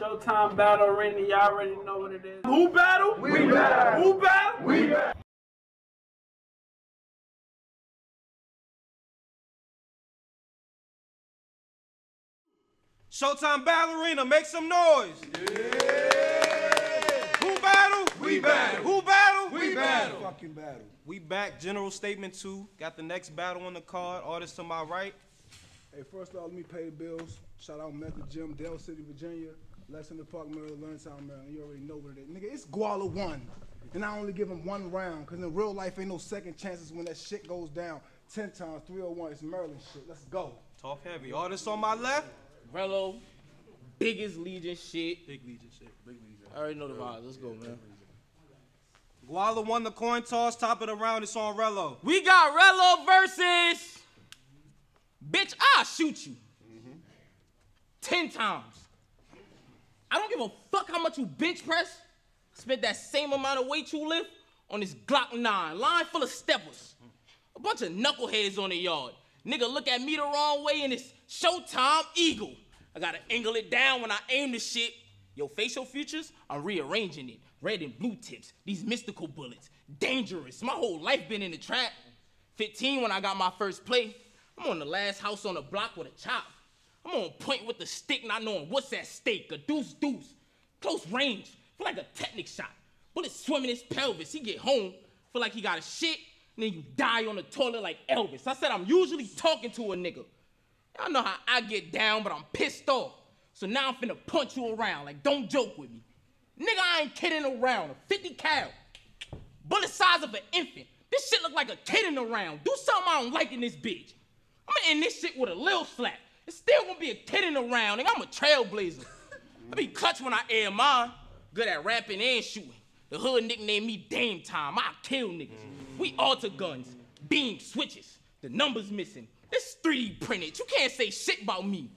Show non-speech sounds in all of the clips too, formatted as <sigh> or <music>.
Showtime battle arena, y'all already know what it is. Who battle? We battle. Who battle? We battle. Showtime Battle Arena, make some noise. Who battle? We battle. Who battle? We battle. Fucking battle. We back. General statement two. Got the next battle on the card. Artist to my right. Hey, first off, let me pay the bills. Shout out Method Gym, Dale City, Virginia, Lexington Park, Maryland, Leonardtown, Maryland. You already know what it is. Nigga, it's Guala one. And I only give him one round, because in real life, ain't no second chances when that shit goes down. 10 times, 301, it's Maryland shit. Let's go. Talk heavy. Artist on my left. Rello, biggest Legion shit. Big Legion shit. Big Legion. I already know the vibes. Let's go, man. Guala won the coin toss. Top of the round. It's on Rello. We got Rello versus. Bitch, I'll shoot you. Mm-hmm. Ten times. I don't give a fuck how much you bench press. Spent that same amount of weight you lift on this Glock 9. Line full of steppers. A bunch of knuckleheads on the yard. Nigga look at me the wrong way and it's Showtime Eagle. I gotta angle it down when I aim the shit. Yo, facial features, I'm rearranging it. Red and blue tips, these mystical bullets. Dangerous. My whole life been in the trap. 15 when I got my first play. I'm on the last house on the block with a chop. I'm on point with the stick, not knowing what's at stake. A deuce deuce. Close range. Feel like a technic shot. Bullet swimming his pelvis. He get home. Feel like he got a shit. And then you die on the toilet like Elvis. I said I'm usually talking to a nigga. Y'all know how I get down, but I'm pissed off. So now I'm finna punch you around. Like, don't joke with me. Nigga, I ain't kidding around. A 50 cal. Bullet size of an infant. This shit look like a kid in the round. Do something I don't like in this bitch. I'm gonna end this shit with a lil slap. It's still gonna be a kid in the round, and I'm a trailblazer. I be clutch when I air mine. Good at rapping and shooting. The hood nickname me Dame Time. I kill niggas. We alter guns, beam switches. The numbers missing. This 3D printed. You can't say shit about me.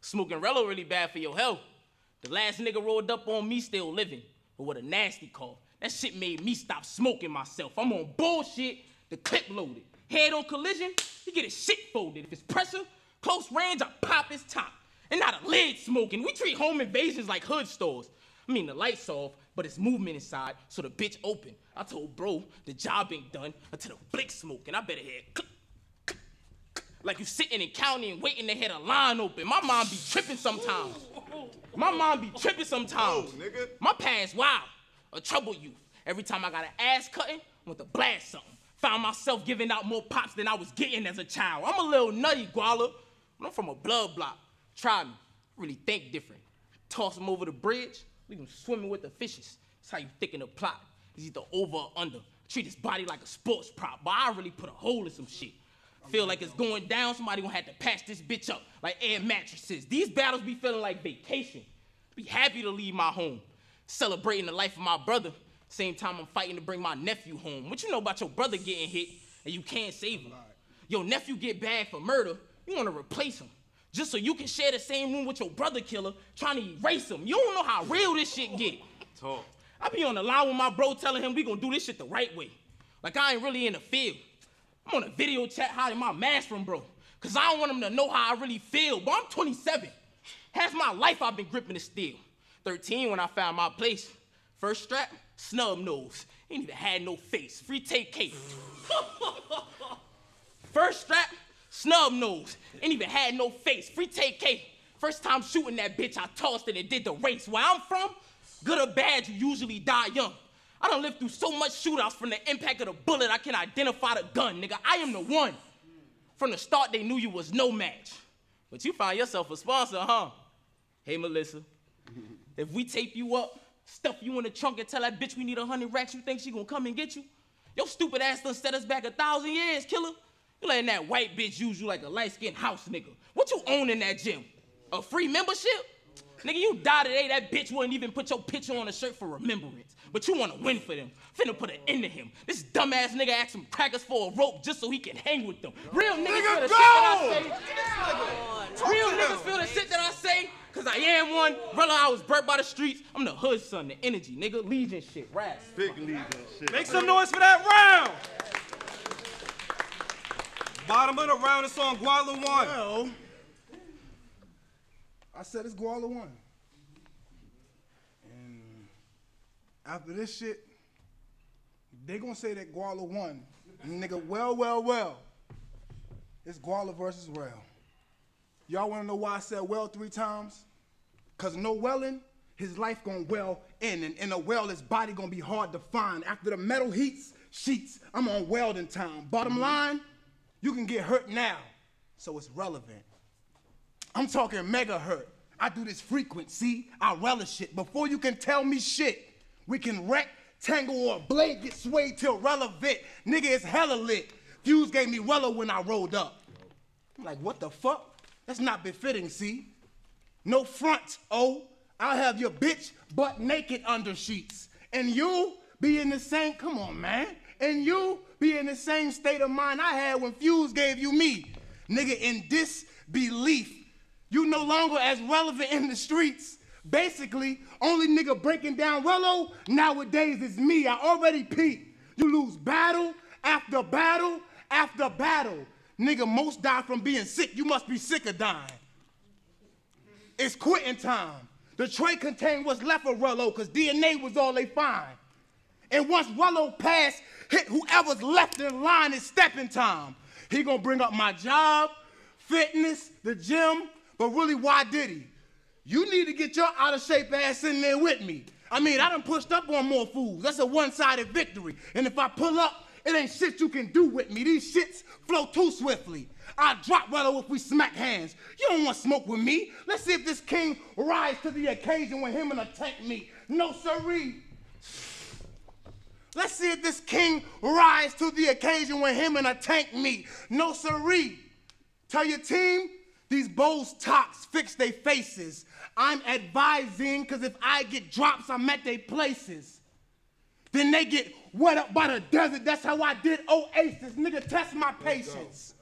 Smoking Rello really bad for your health. The last nigga rolled up on me still living, but with a nasty cough. That shit made me stop smoking myself. I'm on bullshit. The clip loaded. Head on collision, he get his shit folded. If it's pressure, close range, I pop his top. And not a lid smoking. We treat home invasions like hood stores. I mean, the lights off, but it's movement inside, so the bitch open. I told bro, the job ain't done until the blick smoking. I better hear click, click, click, like you sitting and counting and waiting to hit a line open. My mom be tripping sometimes. My mom be tripping sometimes. nigga. My past wild, a trouble youth. Every time I got an ass cutting, want to blast something. Found myself giving out more pops than I was getting as a child. I'm a little nutty, Guala. But I'm from a blood block. Try me. Really think different. Toss him over the bridge, leave him swimming with the fishes. That's how you thicken the plot. It's either over or under. Treat his body like a sports prop, but I really put a hole in some shit. Feel like it's going down, somebody gonna have to patch this bitch up like air mattresses. These battles be feeling like vacation. Be happy to leave my home. Celebrating the life of my brother. Same time I'm fighting to bring my nephew home. What you know about your brother getting hit and you can't save him? Your nephew get bagged for murder, you wanna replace him. Just so you can share the same room with your brother killer, trying to erase him. You don't know how real this shit get. Talk. I be on the line with my bro telling him we gonna do this shit the right way. Like I ain't really in the field. I'm on a video chat hiding my mask from bro. Cause I don't want him to know how I really feel. But I'm 27. Half my life I've been gripping the steel. 13 when I found my place. First strap, snub nose. Ain't even had no face. Free take cake. <laughs> First strap, snub nose. Ain't even had no face. Free take K. First time shooting that bitch, I tossed it and did the race. Where I'm from, good or bad, you usually die young. I done lived through so much shootouts from the impact of the bullet, I can identify the gun, nigga. I am the one. From the start, they knew you was no match. But you find yourself a sponsor, huh? Hey, Melissa, <laughs> if we tape you up, stuff you in the trunk and tell that bitch we need a hundred racks, you think she gonna come and get you? Your stupid ass done set us back a thousand years, killer. You letting that white bitch use you like a light-skinned house nigga. What you own in that gym? A free membership? Nigga, you die today, that bitch wouldn't even put your picture on a shirt for remembrance. But you wanna win for them. Finna put an end to him. This dumbass nigga asked some crackers for a rope just so he can hang with them. Real niggas feel the shit that I say. Real niggas feel the shit that I say. Cause I am one. Brother, I was burnt by the streets. I'm the hood son, the energy, nigga. Legion shit, rats. Big league and shit. Make some noise for that round. Bottom of the round is on Guala one. Well, I said it's Guala one. After this shit, they gonna say that Guala won. Nigga, well, well, well. It's Guala versus Rail. Y'all wanna know why I said well three times? Cause no welling, his life gonna well in, and in a well, his body gonna be hard to find. After the metal heats, sheets, I'm on welding time. Bottom line, you can get hurt now, so it's relevant. I'm talking mega hurt. I do this frequent, see? I relish it. Before you can tell me shit, we can wreck, tangle, or blade get swayed till relevant. Nigga, it's hella lit. Fuse gave me Wello when I rolled up. I'm like, what the fuck? That's not befitting, see? No front, oh. I'll have your bitch butt naked under sheets. And you be in the same, come on, man. And you be in the same state of mind I had when Fuse gave you me. Nigga, in disbelief. You no longer as relevant in the streets. Basically, only nigga breaking down Rello nowadays is me. I already peaked. You lose battle after battle after battle. Nigga, most die from being sick. You must be sick of dying. It's quitting time. The tray contained what's left of Rello because DNA was all they find. And once Rello passed, hit whoever's left in line is stepping time. He gonna bring up my job, fitness, the gym, but really, why did he? You need to get your out of shape ass in there with me. I mean, I done pushed up on more fools. That's a one-sided victory. And if I pull up, it ain't shit you can do with me. These shits flow too swiftly. I drop Rello if we smack hands. You don't want smoke with me. Let's see if this king rise to the occasion when him and a tank meet. No siree. Let's see if this king rise to the occasion when him and a tank meet. No siree. Tell your team these Bose tops fix their faces. I'm advising because if I get drops, I'm at their places. Then they get wet up by the desert. That's how I did Oasis. Nigga, test my patience.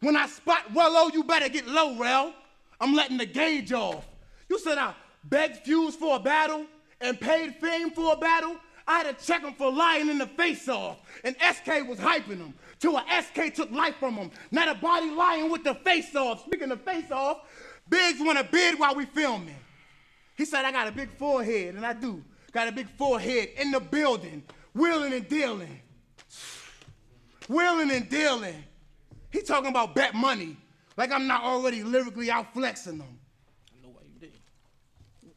When I spot Rello, oh, you better get low, Rel. I'm letting the gauge off. You said I begged Fuse for a battle and paid Fame for a battle. I had to check him for lying in the face off. And SK was hyping him till a SK took life from him. Now the body lying with the face off. Speaking of face off, Biggs want to bid while we filming. He said, I got a big forehead, and I do. Got a big forehead in the building, wheeling and dealing. Wheeling and dealing. He talking about bet money, like I'm not already lyrically out flexing them. I know why you did.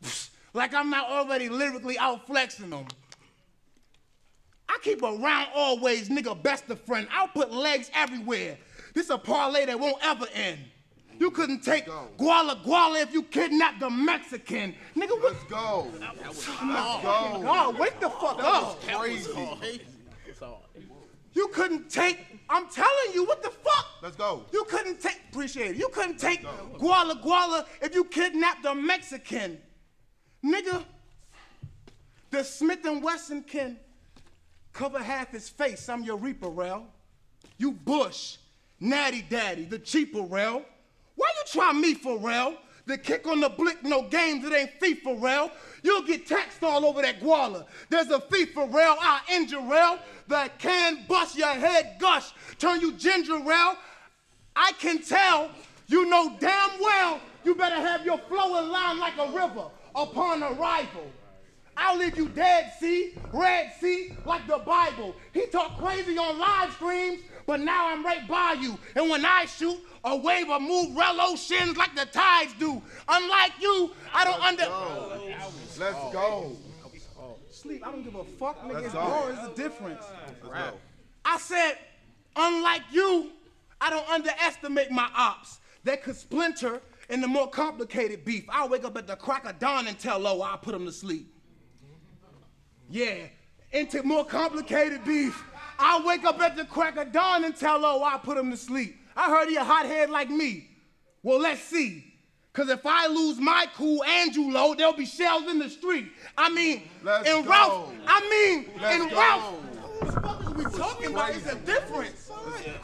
<laughs> Like I'm not already lyrically out flexing them. I keep a round always, nigga, best of friend. I'll put legs everywhere. This a parlay that won't ever end. You couldn't take Guala Guala if you kidnapped the Mexican. Nigga, what? Let's go. Let's go. God, wake the fuck up. Crazy. So, You couldn't take, I'm telling you, what the fuck? Let's go. You couldn't take, appreciate it. You couldn't take Guala Guala if you kidnapped a Mexican. Nigga, the Smith and Wesson can cover half his face. I'm your Reaper, Rel. You Bush, Natty Daddy, the cheaper Rel. Why you try me for Rel? The kick on the blick, no games, it ain't FIFA, Rel. You'll get taxed all over that guala. There's a FIFA, Rel, I injure Rel. That can bust your head gush, turn you ginger, Rel. I can tell you know damn well you better have your flow in line like a river upon arrival. I'll leave you dead, see, red, see, like the Bible. He talk crazy on live streams, but now I'm right by you. And when I shoot, a wave will move Rello shins like the tides do. Unlike you, I don't under. Let's go. Sleep, I don't give a fuck, nigga. Let's It's go. bro, it's the difference. Let's go. I said, unlike you, I don't underestimate my ops. They could splinter in the more complicated beef. I'll wake up at the crack of dawn and tell Lo I'll put him to sleep. Yeah, into more complicated beef. I'll wake up at the crack of dawn and tell oh, Lo I'll put him to sleep. I heard he a hothead like me. Well, let's see. Cause if I lose my cool and you low, there'll be shells in the street. I mean, Let's in. Ralph, I mean, Let's in go. Ralph, what the fuck is we talking about? It's a difference.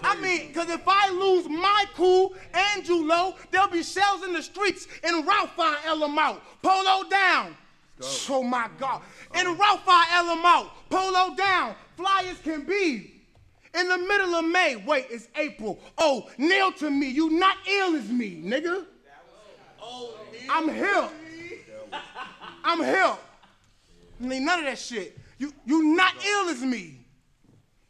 I mean, because if I lose my cool and you low, there'll be shells in the streets. And Ralph, I L 'em out. Polo down. Oh my God. And Ralph, I out. Polo down. Fly as can be. In the middle of May, wait, it's April. Oh, kneel to me. You not ill as me, nigga. Oh, I'm here. I'm here. Ain't none of that shit. You you not ill as me.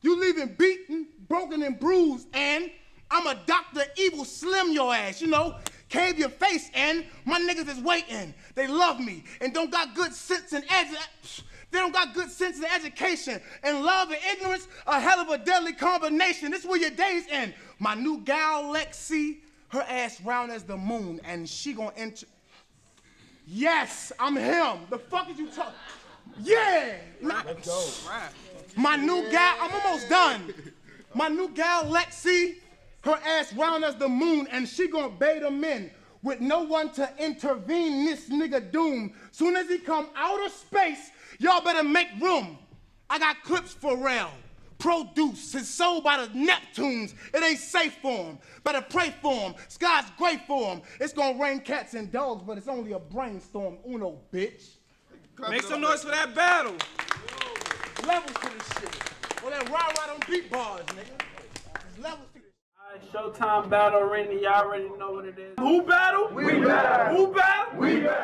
You leaving beaten, broken, and bruised, and I'm a Dr. Evil Slim your ass, you know? Cave your face, and my niggas is waiting. They love me and don't got good sense and edu- They don't got good sense and education. And love and ignorance, a hell of a deadly combination. This where your days end. My new gal, Lexi, her ass round as the moon, and she gonna enter. Yes, I'm him. The fuck is you talking? Yeah. Let's go. My new gal, I'm almost done. My new gal, Lexi, her ass round as the moon, and she gonna bait him in with no one to intervene. This nigga doom. Soon as he come out of space, y'all better make room. I got clips for Rel. Produce is sold by the Neptunes. It ain't safe for him. Better pray for him. Sky's great for him. It's gonna rain cats and dogs, but it's only a brainstorm. Uno, bitch. Make some noise for that battle. Levels to this shit. Well, that rah rah don't beat bars, nigga. There's levels to this. Alright, Showtime battle arena. Y'all already know what it is. Who battle? We battle. Who battle? We battle.